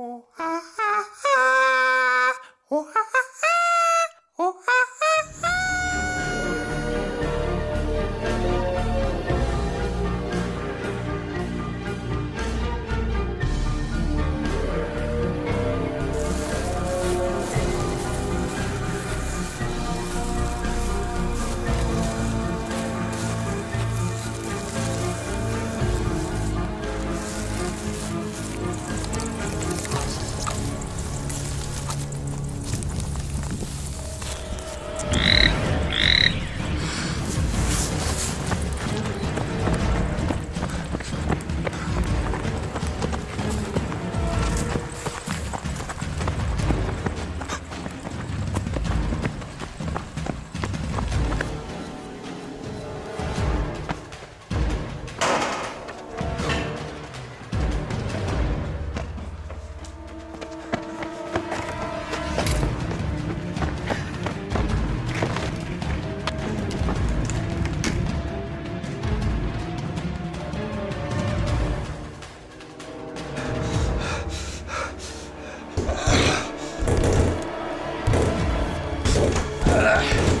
oh, ah, Ugh.